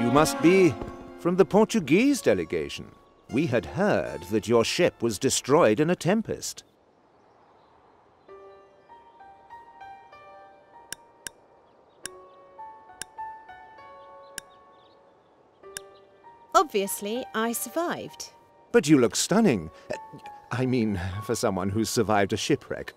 You must be from the Portuguese delegation. We had heard that your ship was destroyed in a tempest. Obviously, I survived. But you look stunning. I mean, for someone who's survived a shipwreck.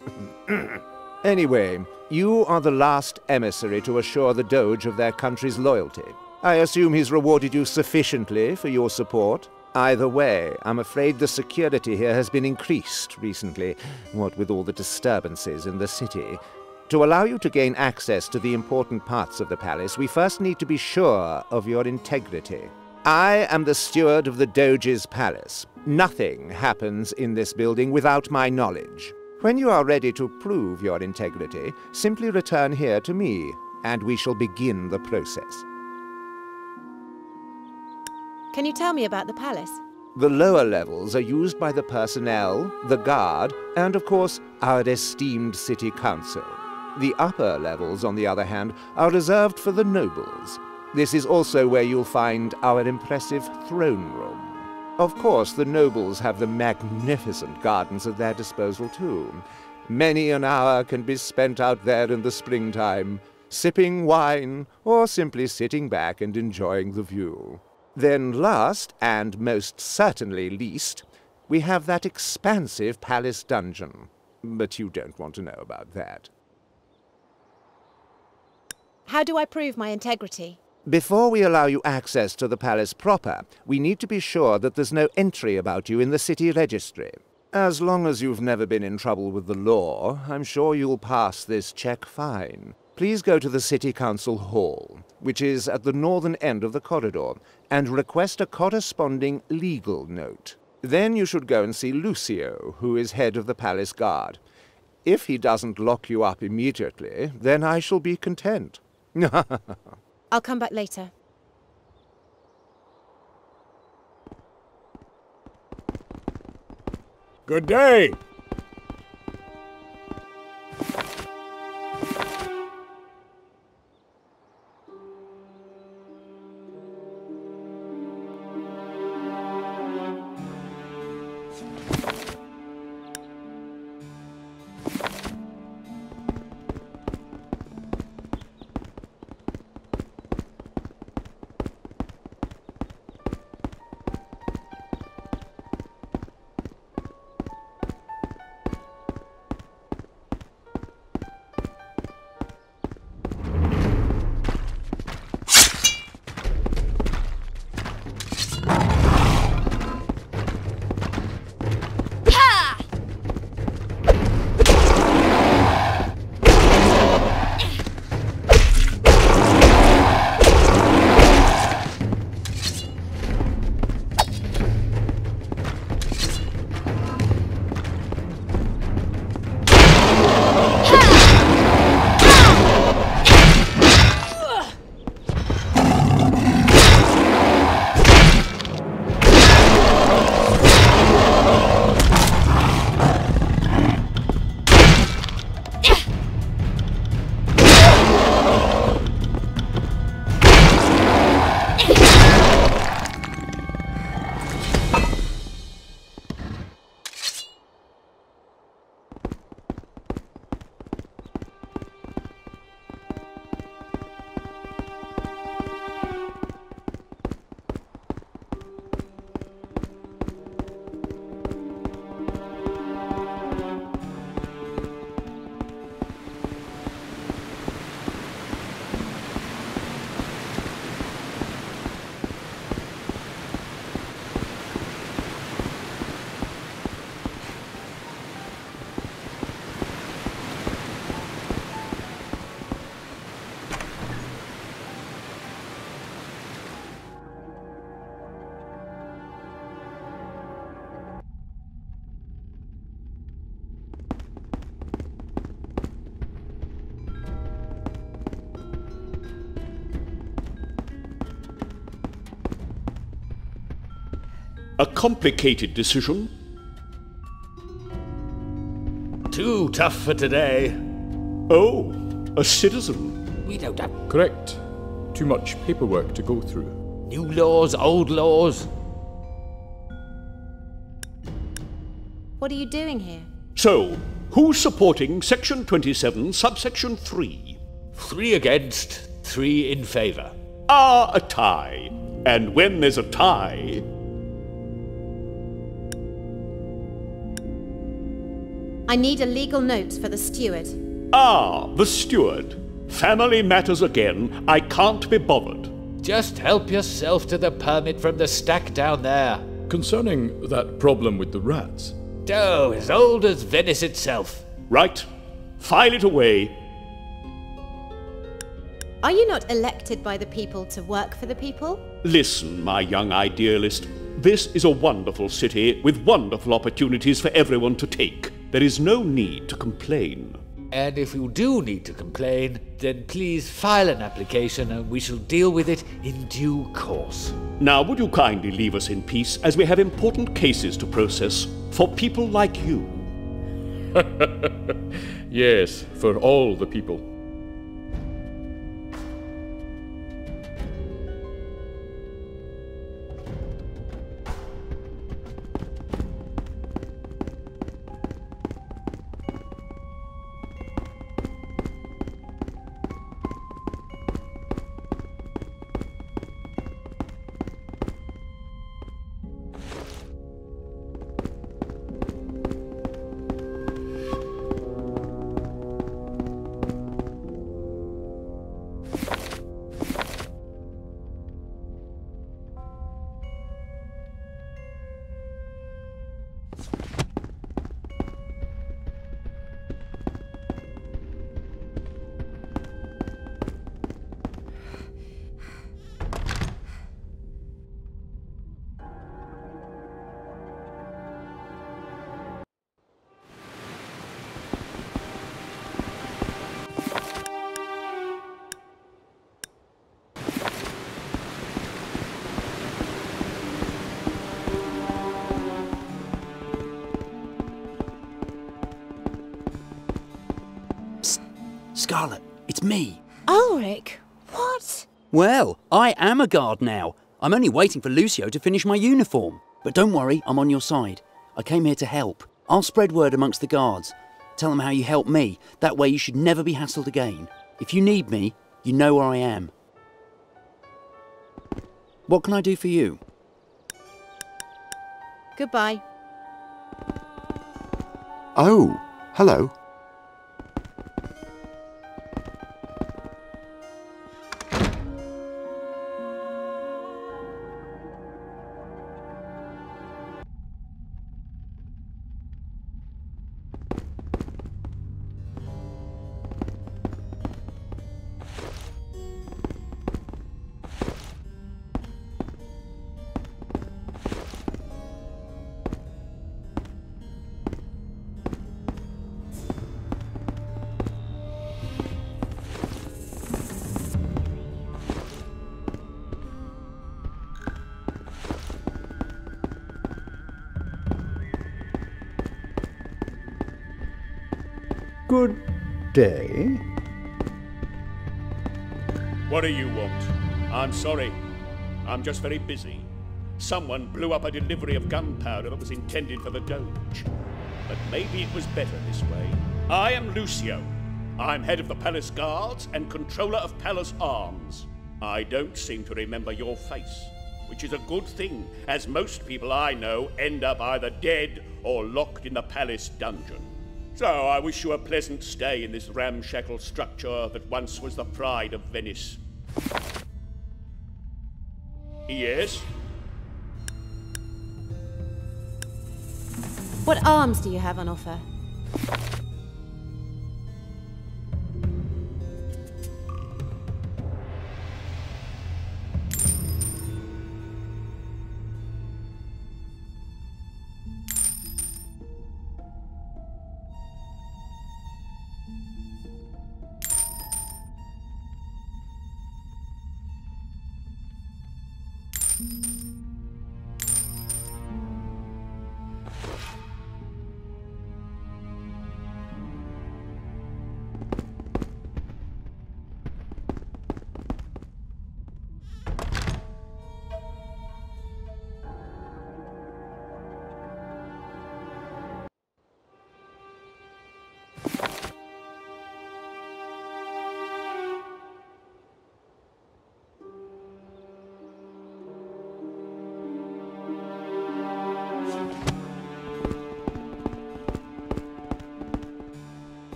anyway, you are the last emissary to assure the Doge of their country's loyalty. I assume he's rewarded you sufficiently for your support? Either way, I'm afraid the security here has been increased recently, what with all the disturbances in the city. To allow you to gain access to the important parts of the palace, we first need to be sure of your integrity. I am the steward of the Doge's palace. Nothing happens in this building without my knowledge. When you are ready to prove your integrity, simply return here to me, and we shall begin the process. Can you tell me about the palace? The lower levels are used by the personnel, the guard, and of course, our esteemed city council. The upper levels, on the other hand, are reserved for the nobles. This is also where you'll find our impressive throne room. Of course, the nobles have the magnificent gardens at their disposal, too. Many an hour can be spent out there in the springtime, sipping wine or simply sitting back and enjoying the view. Then last, and most certainly least, we have that expansive palace dungeon. But you don't want to know about that. How do I prove my integrity? Before we allow you access to the palace proper, we need to be sure that there's no entry about you in the city registry. As long as you've never been in trouble with the law, I'm sure you'll pass this check fine. Please go to the City Council Hall, which is at the northern end of the corridor, and request a corresponding legal note. Then you should go and see Lucio, who is head of the palace guard. If he doesn't lock you up immediately, then I shall be content. I'll come back later. Good day. A complicated decision. Too tough for today. Oh, a citizen. We don't have... Correct. Too much paperwork to go through. New laws, old laws. What are you doing here? So, who's supporting Section 27, subsection 3? Three against, three in favour. Ah, a tie. And when there's a tie, I need a legal note for the steward. ah, the steward. Family matters again. I can't be bothered. Just help yourself to the permit from the stack down there. Concerning that problem with the rats, Oh, as old as Venice itself. Right? File it away. Are you not elected by the people to work for the people? Listen, my young idealist. This is a wonderful city with wonderful opportunities for everyone to take. There is no need to complain. And if you do need to complain, then please file an application and we shall deal with it in due course. Now, would you kindly leave us in peace as we have important cases to process for people like you? yes, for all the people. Scarlett, it's me. Ulrich, what? Well, I am a guard now. I'm only waiting for Lucio to finish my uniform. But don't worry, I'm on your side. I came here to help. I'll spread word amongst the guards. Tell them how you helped me. That way you should never be hassled again. If you need me, you know where I am. What can I do for you? Goodbye. Oh, hello. Good day. What do you want? I'm sorry. I'm just very busy. Someone blew up a delivery of gunpowder that was intended for the Doge. But maybe it was better this way. I am Lucio. I'm head of the Palace Guards and controller of Palace Arms. I don't seem to remember your face, which is a good thing, as most people I know end up either dead or locked in the palace dungeon. So I wish you a pleasant stay in this ramshackle structure that once was the pride of Venice. Yes? What arms do you have on offer?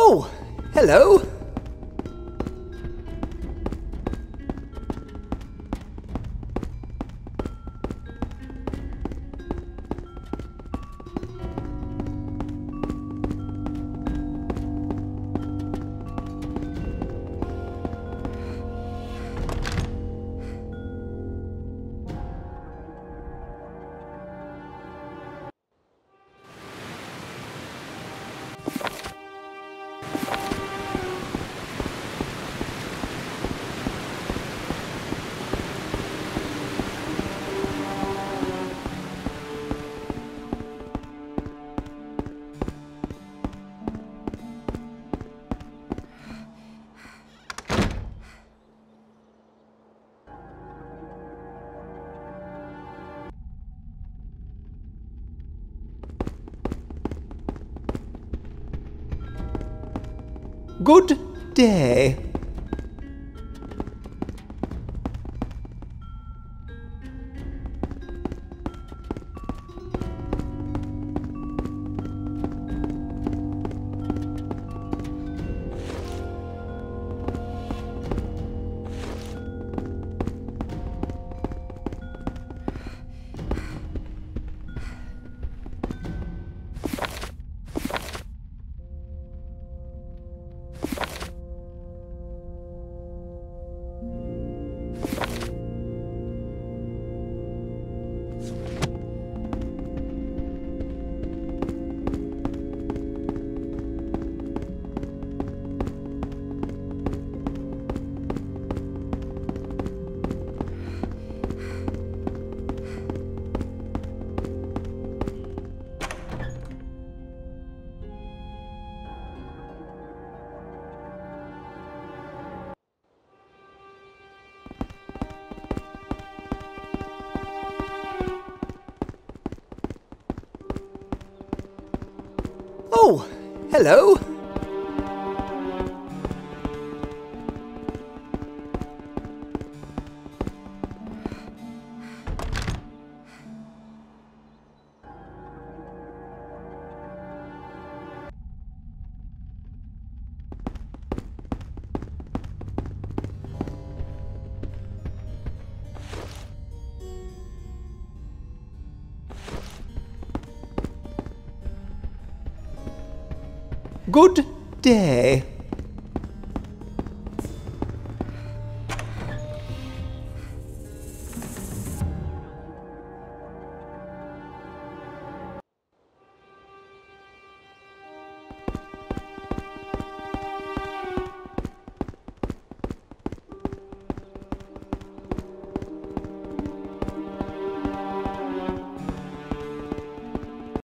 Oh, hello. Good day. Hello. Good day.